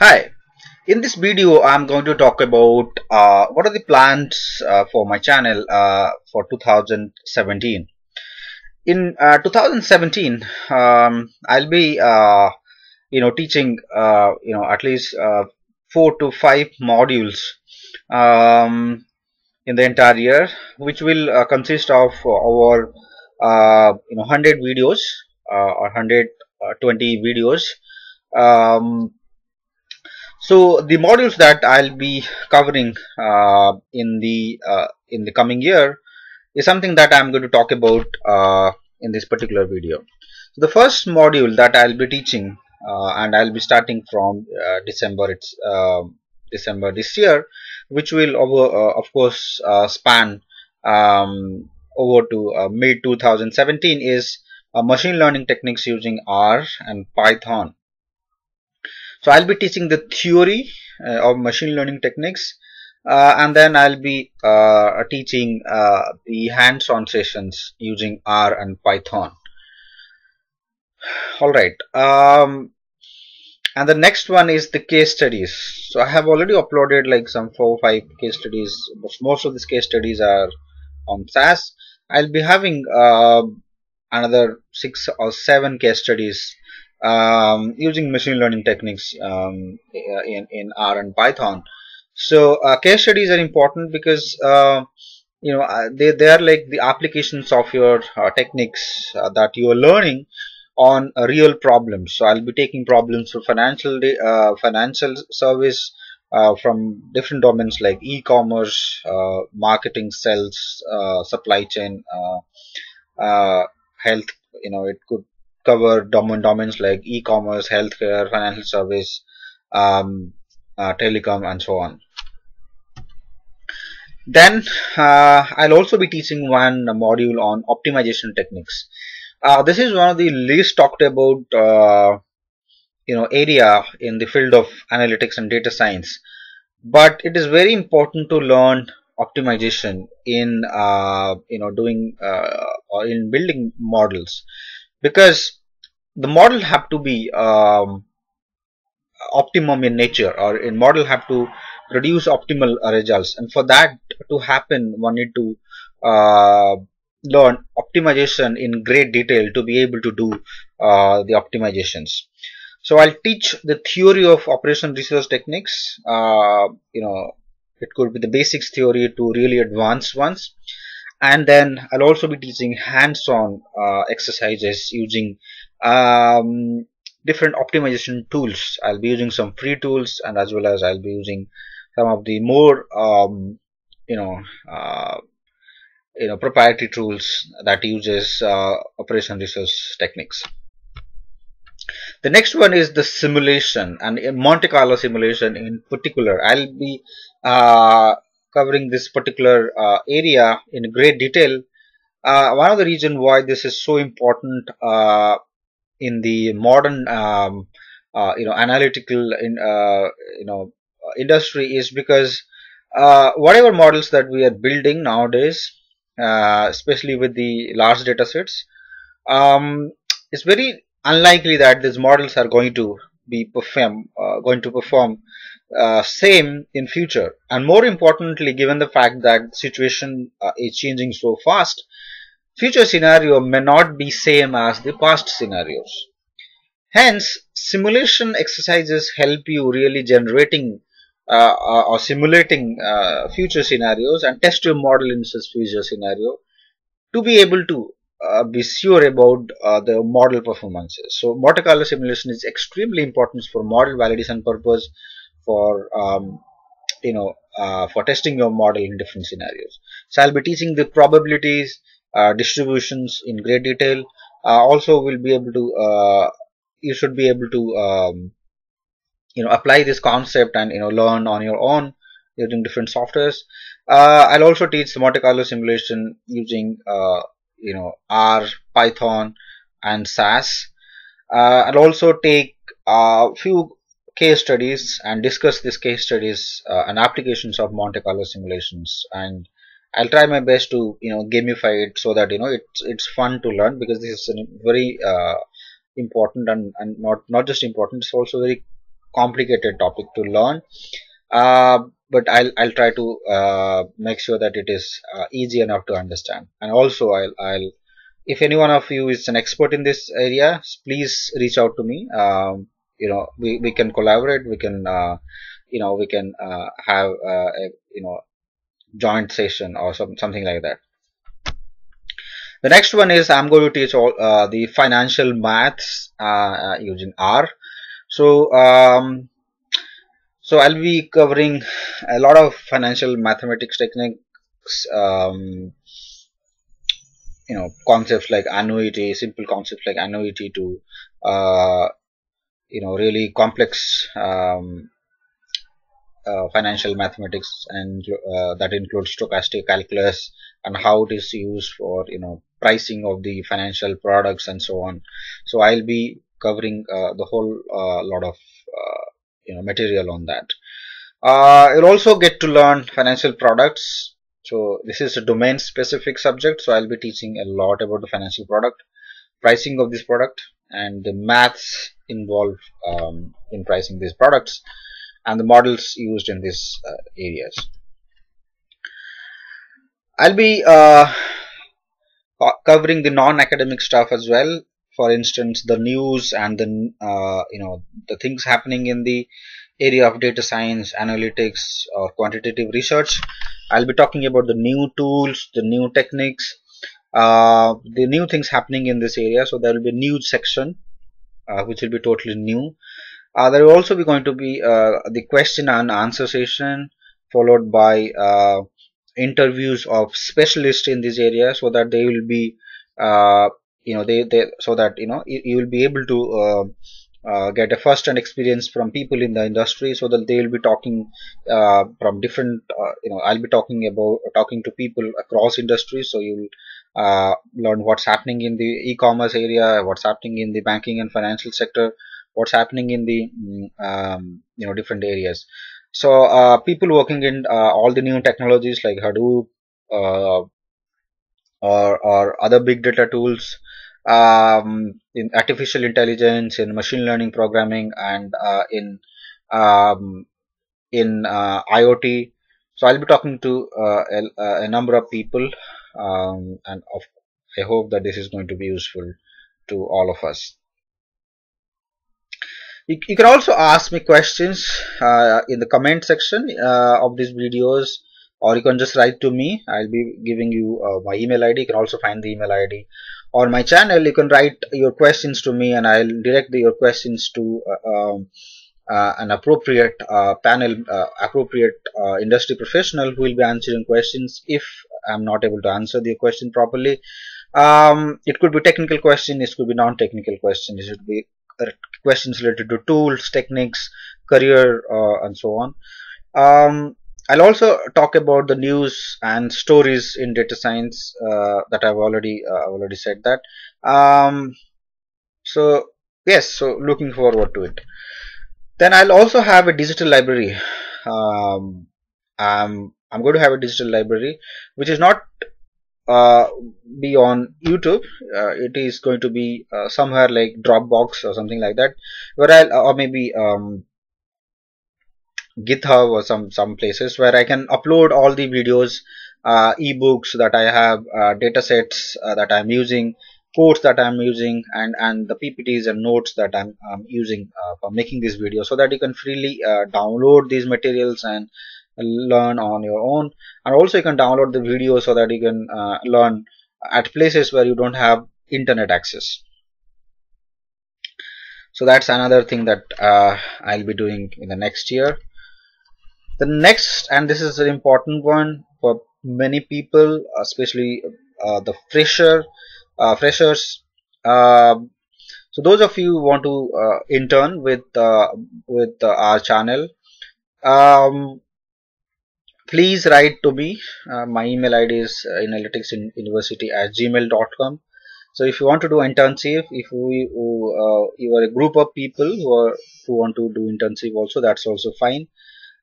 Hi, in this video I'm going to talk about uh, what are the plans uh, for my channel uh, for 2017. In uh, 2017 um, I'll be uh, you know teaching uh, you know at least four to five modules um, in the entire year which will consist of our you know 100 videos or 120 videos um, so the modules that I'll be covering uh, in the uh, in the coming year is something that I'm going to talk about uh, in this particular video. So the first module that I'll be teaching uh, and I'll be starting from uh, December it's um, December this year which will over uh, of course span um, over to mid 2017 is machine learning techniques using R and Python so I'll be teaching the theory uh, of machine learning techniques uh, and then I'll be uh, teaching uh, the hands-on sessions using R and Python. Alright, um, and the next one is the case studies. So I have already uploaded like some four or five case studies, most of these case studies are on SAS. I'll be having uh, another six or seven case studies um, using machine learning techniques um, in, in R and Python. So uh, case studies are important because uh, you know uh, they, they are like the applications of your uh, techniques uh, that you are learning on real problems. So I'll be taking problems for financial uh, financial service from different domains like e-commerce, marketing, sales, supply chain, health. You know it could cover domain domains like e-commerce, healthcare, financial service, um, uh, telecom, and so on. Then uh, I'll also be teaching one module on optimization techniques. Uh, this is one of the least talked about uh, you know area in the field of analytics and data science, but it is very important to learn optimization in uh, you know doing uh, in building models because the model have to be um, optimum in nature or in model have to produce optimal results. And for that to happen one need to uh, learn optimization in great detail to be able to do uh, the optimizations. So I'll teach the theory of operation research techniques. Uh, you know it could be the basics theory to really advanced ones and then I'll also be teaching hands-on uh, exercises using um, different optimization tools. I'll be using some free tools and as well as I'll be using some of the more um, you know uh, you know proprietary tools that uses uh, operation research techniques. The next one is the simulation and Monte Carlo simulation in particular. I'll be uh, covering this particular uh, area in great detail. Uh, one of the reasons why this is so important uh, in the modern um, uh, you know analytical in uh, you know industry is because uh, whatever models that we are building nowadays, especially with the large data sets, um, it's very unlikely that these models are going to be perform going to perform uh, same in future. And more importantly given the fact that situation uh, is changing so fast future scenario may not be same as the past scenarios. Hence simulation exercises help you really generating uh, uh or simulating uh, future scenarios and test your model in such future scenario to be able to uh, be sure about uh, the model performances. So Monte Carlo simulation is extremely important for model validation purpose for um, you know uh, for testing your model in different scenarios. So I'll be teaching the probabilities, uh, distributions in great detail. Uh, also, we'll be able to uh, you should be able to um, you know apply this concept and you know learn on your own using different softwares. Uh, I'll also teach the Monte Carlo simulation using uh, you know R, Python, and SAS. I'll also take a few case studies and discuss these case studies uh, and applications of Monte Carlo simulations and I'll try my best to you know gamify it so that you know it's it's fun to learn because this is a very uh, important and, and not not just important it's also very complicated topic to learn uh, but I'll I'll try to uh, make sure that it is uh, easy enough to understand. And also I'll I'll if any one of you is an expert in this area please reach out to me. Um, you know we, we can collaborate. We can uh, you know we can uh, have uh, a you know joint session or some, something like that. The next one is I'm going to teach all uh, the financial maths using R. So um, so I'll be covering a lot of financial mathematics techniques um, you know concepts like annuity simple concepts like annuity to uh, you know really complex um, uh, financial mathematics and uh, that includes stochastic calculus and how it is used for you know pricing of the financial products and so on. So I'll be covering uh, the whole uh, lot of you know material on that you'll also get to learn financial products so this is a domain specific subject. So I'll be teaching a lot about the financial product, pricing of this product and the maths involved um, in pricing these products and the models used in these uh, areas. I'll be uh, covering the non-academic stuff as well. For instance, the news and the uh, you know the things happening in the area of data science, analytics, or quantitative research. I'll be talking about the new tools, the new techniques, uh, the new things happening in this area. So there will be a news section, uh, which will be totally new. Uh, there will also be going to be uh, the question and answer session, followed by uh, interviews of specialists in this area, so that they will be, uh, you know, they, they so that you know you, you will be able to uh, get a first-hand experience from people in the industry. So that they will be talking uh, from different uh, you know I'll be talking about talking to people across industries. So you'll uh, learn what's happening in the e-commerce area what's happening in the banking and financial sector what's happening in the mm, um, you know different areas. So uh, people working in uh, all the new technologies like Hadoop or or other big data tools um, in artificial intelligence, in machine learning programming, and uh, in um, in uh, IoT. So I'll be talking to uh, a, a, number of people, um, and of, I hope that this is going to be useful to all of us. You, you can also ask me questions uh, in the comment section uh, of these videos or you can just write to me I'll be giving you uh, my email ID you can also find the email ID on my channel you can write your questions to me and I'll direct the, your questions to uh, um, uh, an appropriate uh, panel uh, appropriate uh, industry professional who will be answering questions if I'm not able to answer the question properly. Um, it could be technical question it could be non-technical question it could be questions related to tools techniques career and so on. Um, I'll also talk about the news and stories in data science uh, that I've already uh, already said that. Um, so yes, so looking forward to it. Then I'll also have a digital library. Um, I'm I'm going to have a digital library which is not uh, be on YouTube. Uh, it is going to be uh, somewhere like Dropbox or something like that, where I'll or maybe um, GitHub or some some places where I can upload all the videos, uh, ebooks that I have, uh, data sets uh, that I'm using, codes that I'm using, and and the PPTs and notes that I'm, I'm using uh, for making this video, so that you can freely uh, download these materials and learn on your own. And also you can download the video so that you can uh, learn at places where you don't have internet access so that's another thing that uh, I'll be doing in the next year the next and this is an important one for many people especially uh, the fresher uh, freshers uh, so those of you who want to uh, intern with uh, with uh, our channel um, please write to me. My email id is analytics university at gmail.com so if you want to do internship if we you are a group of people who are who want to do internship also that's also fine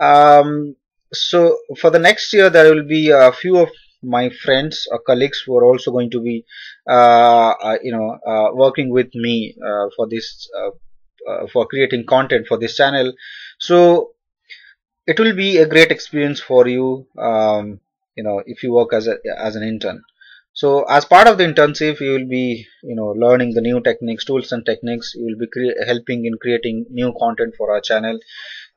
um, so for the next year, there will be a few of my friends or colleagues who are also going to be, uh, uh, you know, uh, working with me uh, for this uh, uh, for creating content for this channel. So it will be a great experience for you um, you know if you work as a as an intern. So as part of the internship you will be you know learning the new techniques tools and techniques. You will be helping in creating new content for our channel.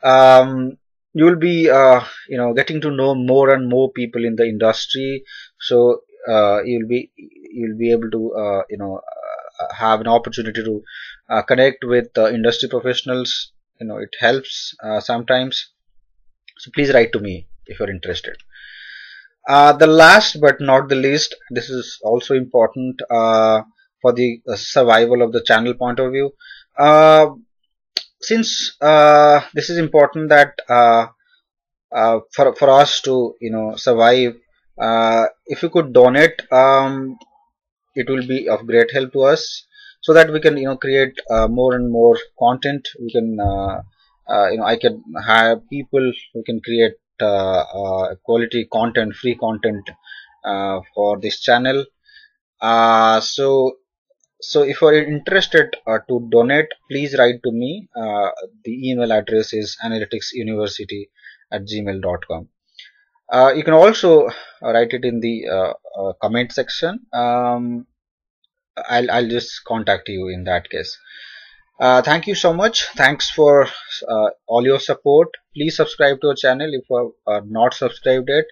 Um, you will be uh, you know getting to know more and more people in the industry. So uh, you'll be you'll be able to uh, you know uh, have an opportunity to uh, connect with industry professionals. You know it helps uh, sometimes. So please write to me if you're interested. The last but not the least this is also important for the survival of the channel point of view since uh, this is important that uh, uh, for for us to you know survive, uh, if you could donate, um, it will be of great help to us, so that we can you know create uh, more and more content. We can uh, you know I can hire people who can create quality content, free content for this channel. so so if you are interested uh, to donate please write to me. Uh, the email address is analyticsuniversity at gmail.com uh, you can also uh, write it in the uh, uh, comment section. Um, I'll, I'll just contact you in that case. Thank you so much. Thanks for all your support. Please subscribe to our channel if you are not subscribed yet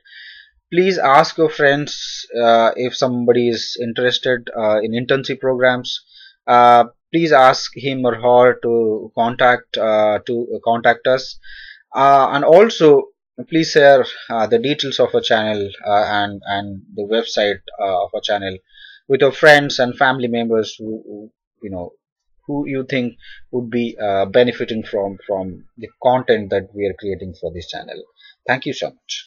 please ask your friends uh, if somebody is interested uh, in internship programs. Uh, please ask him or her to contact uh, to contact us. Uh, and also please share uh, the details of our channel and and the website of our channel with your friends and family members who, who you know who you think would be benefiting from from the content that we are creating for this channel. Thank you so much